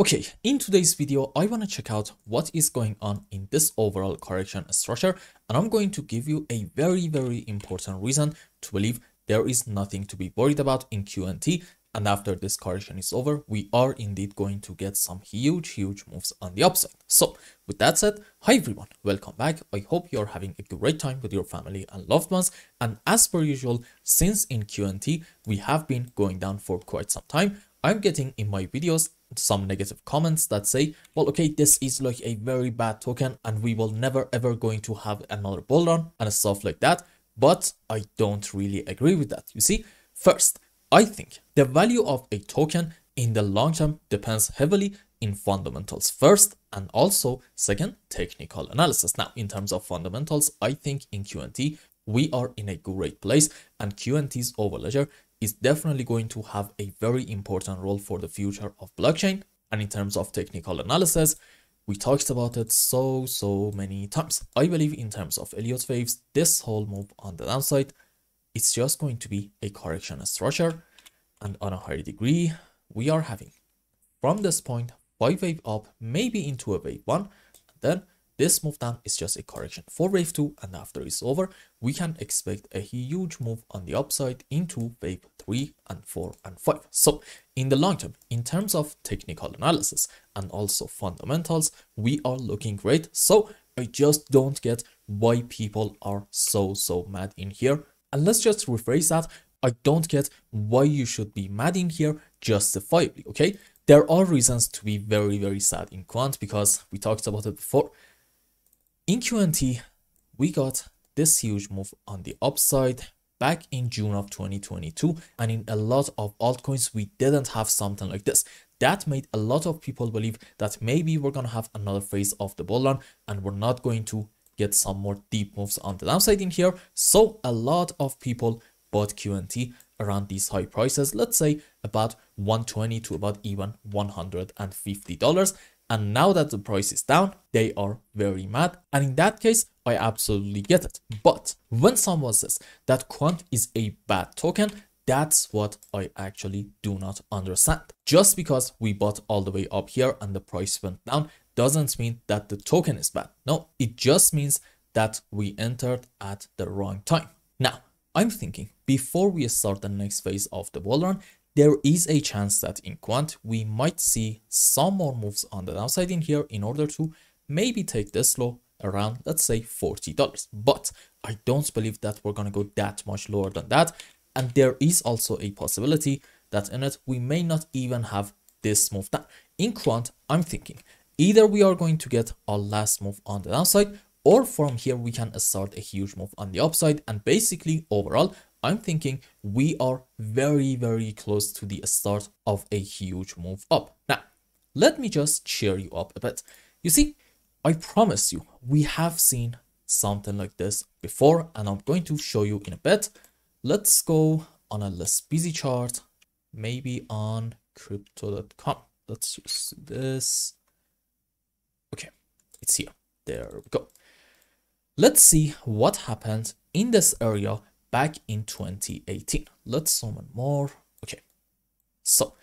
Okay, in today's video, I want to check out what is going on in this overall correction structure, and I'm going to give you a very, very important reason to believe there is nothing to be worried about in QNT. And after this correction is over, we are indeed going to get some huge, huge moves on the upside. So with that said, hi everyone, welcome back. I hope you're having a great time with your family and loved ones. And as per usual, since in QNT, we have been going down for quite some time, I'm getting in my videos some negative comments that say, well, okay, this is like a very bad token and we will never ever going to have another bull run and stuff like that. But I don't really agree with that. You see, first, I think the value of a token in the long term depends heavily in fundamentals first and also second technical analysis now in terms of fundamentals i think in qnt we are in a great place and qnt's overledger is definitely going to have a very important role for the future of blockchain. And in terms of technical analysis, we talked about it so, so many times. I believe in terms of Elliott waves, this whole move on the downside, it's just going to be a correction structure. And on a higher degree, we are having from this point, five wave up, maybe into a wave one, and then this move down is just a correction for wave 2 and after it's over, we can expect a huge move on the upside into wave 3 and 4 and 5. So in the long term, in terms of technical analysis and also fundamentals, we are looking great. So I just don't get why people are so, so mad in here. And let's just rephrase that. I don't get why you should be mad in here justifiably, okay? There are reasons to be very, very sad in quant because we talked about it before. In QNT, we got this huge move on the upside back in June of 2022 and in a lot of altcoins we didn't have something like this. That made a lot of people believe that maybe we're going to have another phase of the bull run and we're not going to get some more deep moves on the downside in here. So a lot of people bought QNT around these high prices, let's say about 120 to about even $150 and now that the price is down, they are very mad. And in that case, I absolutely get it. But when someone says that Quant is a bad token, that's what I actually do not understand. Just because we bought all the way up here and the price went down doesn't mean that the token is bad. No, it just means that we entered at the wrong time. Now, I'm thinking before we start the next phase of the bull run, there is a chance that in quant we might see some more moves on the downside in here in order to maybe take this low around let's say $40 but I don't believe that we're gonna go that much lower than that. And there is also a possibility that in it we may not even have this move down in quant I'm thinking either we are going to get our last move on the downside or from here we can start a huge move on the upside. And basically overall I'm thinking we are very, very close to the start of a huge move up. Now, let me just cheer you up a bit. You see, I promise you, we have seen something like this before, and I'm going to show you in a bit. Let's go on a less busy chart, maybe on crypto.com. Let's just do this. Okay, it's here. There we go. Let's see what happened in this area back in 2018. Let's summon more. Okay, so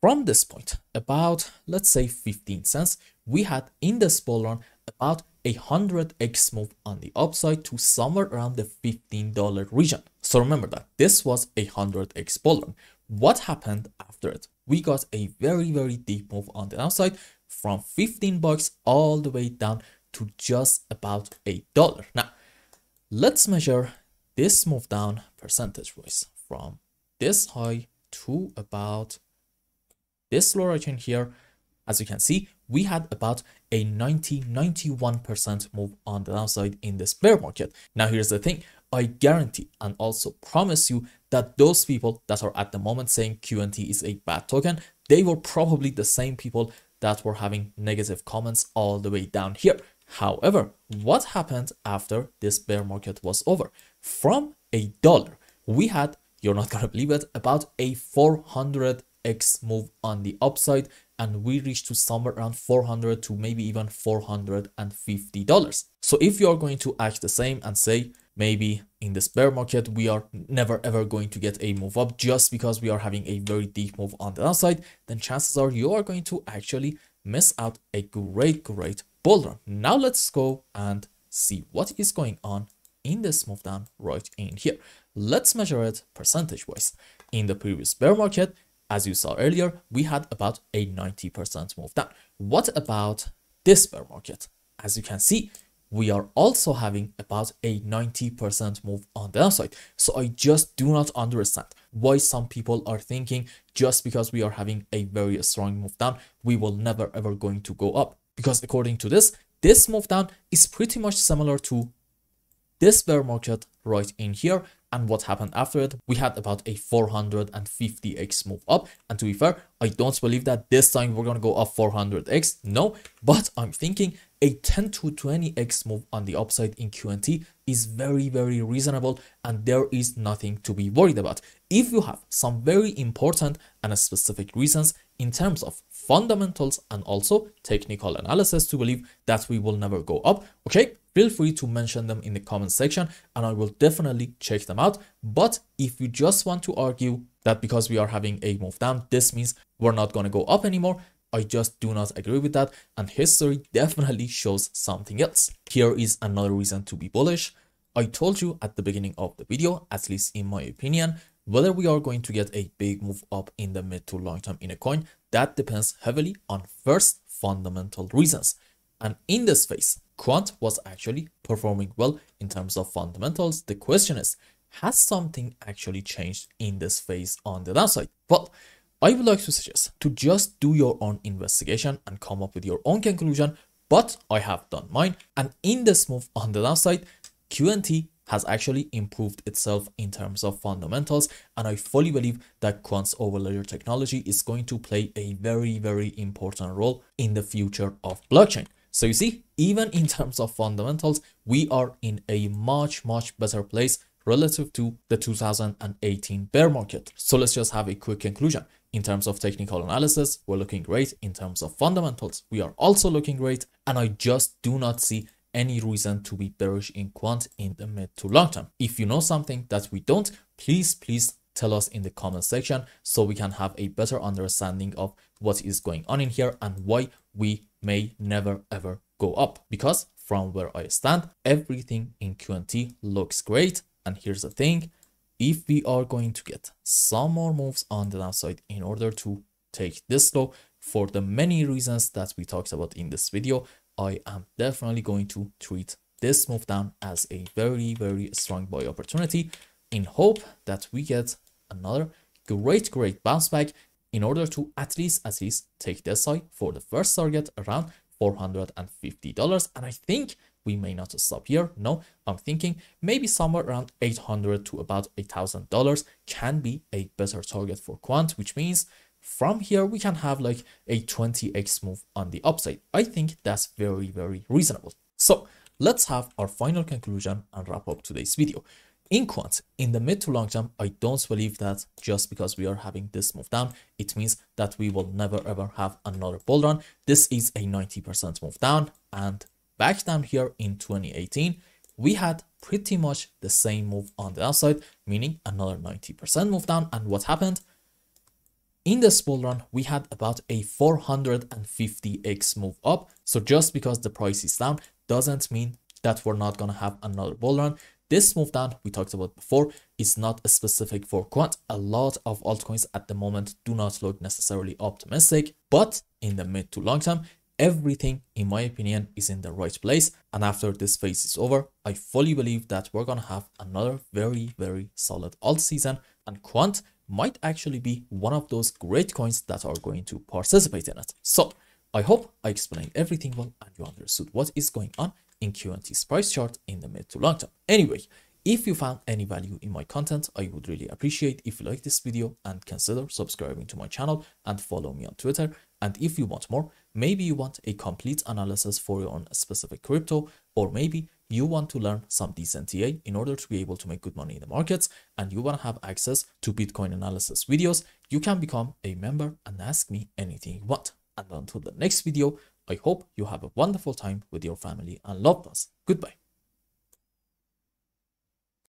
from this point, about let's say 15 cents, we had in the bull run about a 100x move on the upside to somewhere around the $15 region. So remember that this was a 100x bull run. What happened after it? We got a very, very deep move on the downside from 15 bucks all the way down to just about a dollar. Now, let's measure this moved down percentage wise from this high to about this low region here. As you can see, we had about a 90 91% move on the downside in this bear market. Now, here's the thing I guarantee and also promise you that those people that are at the moment saying QNT is a bad token, they were probably the same people that were having negative comments all the way down here. However, what happened after this bear market was over? From a dollar, we had, you're not gonna believe it, about a 400x move on the upside and we reached to somewhere around 400 to maybe even $450. So if you're going to act the same and say maybe in this bear market, we are never ever going to get a move up just because we are having a very deep move on the downside, then chances are you are going to actually miss out a great, great bull run. Now let's go and see what is going on in this move down right in here. Let's measure it percentage wise. In the previous bear market, as you saw earlier, we had about a 90% move down. What about this bear market? As you can see, we are also having about a 90% move on the downside. So I just do not understand why some people are thinking just because we are having a very strong move down, we will never ever going to go up. Because according to this, this move down is pretty much similar to this bear market right in here and what happened after it we had about a 450x move up and to be fair i don't believe that this time we're gonna go up 400x no but i'm thinking a 10 to 20x move on the upside in QNT is very, very reasonable and there is nothing to be worried about. If you have some very important and specific reasons in terms of fundamentals and also technical analysis to believe that we will never go up, okay, feel free to mention them in the comment section and I will definitely check them out. But if you just want to argue that because we are having a move down, this means we're not going to go up anymore, I just do not agree with that and history definitely shows something else. Here is another reason to be bullish. I told you at the beginning of the video, at least in my opinion, whether we are going to get a big move up in the mid to long term in a coin, that depends heavily on first fundamental reasons. And in this phase, Quant was actually performing well in terms of fundamentals. The question is, has something actually changed in this phase on the downside? Well, I would like to suggest to just do your own investigation and come up with your own conclusion, but I have done mine. And in this move on the downside, QNT has actually improved itself in terms of fundamentals and I fully believe that Quant's Overledger technology is going to play a very very important role in the future of blockchain. So you see, even in terms of fundamentals, we are in a much much better place relative to the 2018 bear market. So let's just have a quick conclusion. In terms of technical analysis, we're looking great. In terms of fundamentals, we are also looking great. And I just do not see any reason to be bearish in quant in the mid to long term. If you know something that we don't, please, please tell us in the comment section so we can have a better understanding of what is going on in here and why we may never ever go up. Because from where I stand, everything in QNT looks great. And here's the thing, if we are going to get some more moves on the downside in order to take this low for the many reasons that we talked about in this video, I am definitely going to treat this move down as a very, very strong buy opportunity in hope that we get another great, great bounce back in order to at least, at least take this side for the first target around $450. And I think we may not stop here. No, I'm thinking maybe somewhere around 800 to about $8,000 can be a better target for Quant, which means from here we can have like a 20x move on the upside. I think that's very, very reasonable. So let's have our final conclusion and wrap up today's video. In quant, in the mid to long term, I don't believe that just because we are having this move down, it means that we will never ever have another bull run. This is a 90% move down and back down here in 2018, we had pretty much the same move on the downside, meaning another 90% move down. And what happened? In this bull run, we had about a 450x move up. So just because the price is down doesn't mean that we're not going to have another bull run. This move down we talked about before is not specific for quant. A lot of altcoins at the moment do not look necessarily optimistic, but in the mid to long term, everything in my opinion is in the right place. And after this phase is over i fully believe that we're gonna have another very very solid alt season. And quant might actually be one of those great coins that are going to participate in it. So i hope i explained everything well and you understood what is going on in qnt's price chart in the mid to long term. Anyway if you found any value in my content, I would really appreciate if you like this video and consider subscribing to my channel and follow me on Twitter. And if you want more, maybe you want a complete analysis for your own specific crypto, or maybe you want to learn some decent TA in order to be able to make good money in the markets and you want to have access to Bitcoin analysis videos, you can become a member and ask me anything you want. And until the next video, I hope you have a wonderful time with your family and loved ones. Goodbye.